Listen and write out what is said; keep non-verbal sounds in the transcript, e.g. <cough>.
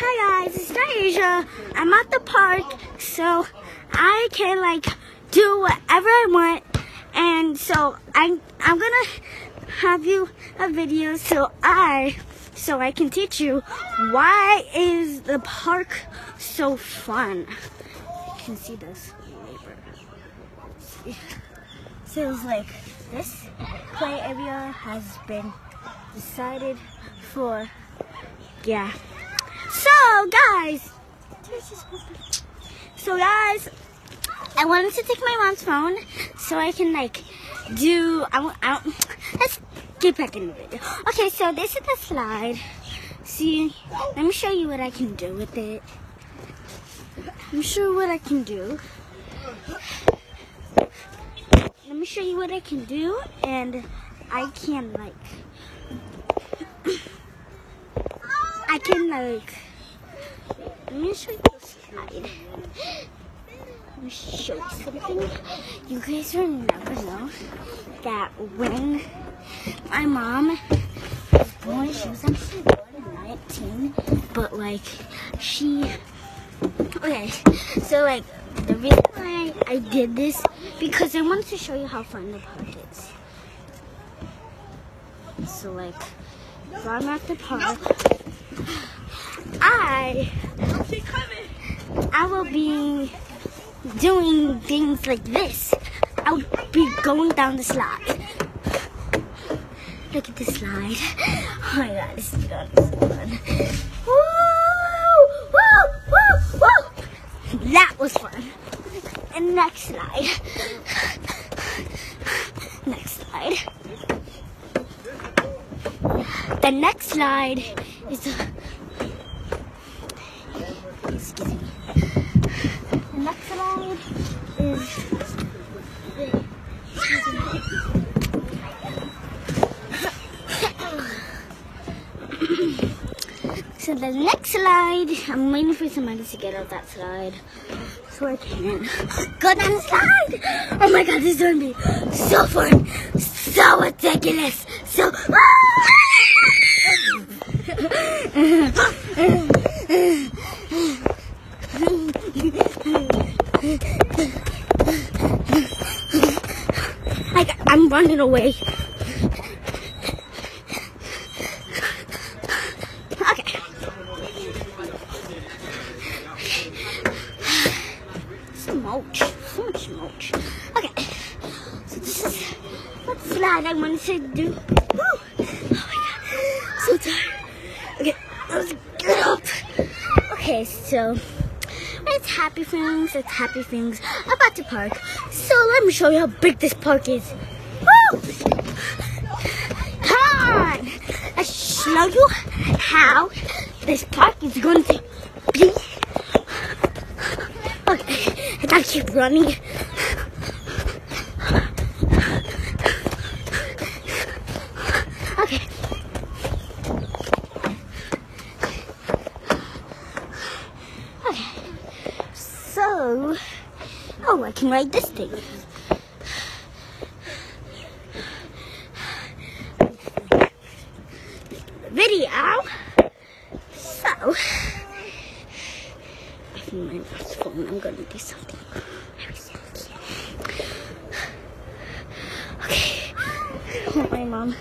Hi guys, it's Nyasia. I'm at the park, so I can like do whatever I want, and so I'm I'm gonna have you a video so I so I can teach you why is the park so fun. You can see this neighbor. So it's like this play area has been decided for yeah. So guys, so guys, I wanted to take my mom's phone so I can like do. I, I, let's get back in the video. Okay, so this is the slide. See, let me show you what I can do with it. I'm sure what I can do. Let me show you what I can do, and I can like. I can like. Let me show you slide. Let me show you something. You guys will never know that when my mom was born, she was actually born in 19, but like she. Okay, so like the reason why I did this because I wanted to show you how fun the park is. So like, if I'm at the park, I I will be doing things like this. I'll be going down the slide. Look at the slide. Oh my god, this is so fun. Woo! Woo! Woo! Woo! That was fun. And next slide. Next slide. The next slide is me. The next slide is <coughs> So the next slide, I'm waiting for somebody to get off that slide so I can <laughs> go down the slide. Oh my god, this is gonna be so fun, so ridiculous, so. <laughs> <laughs> I, I'm running away. Okay. So much, so much mulch. Okay, so this is what slide I wanted to do. Woo! Oh my god, so tired. Okay, let's get up. Okay, so it's happy things, it's happy things about the park. So let me show you how big this park is. Woo! Come on, let's show you how this park is going to be. Okay, I gotta keep running. Okay. Okay. Oh, I can ride this thing. Video. So, I my mom's phone. I'm gonna do something. Okay. Want my mom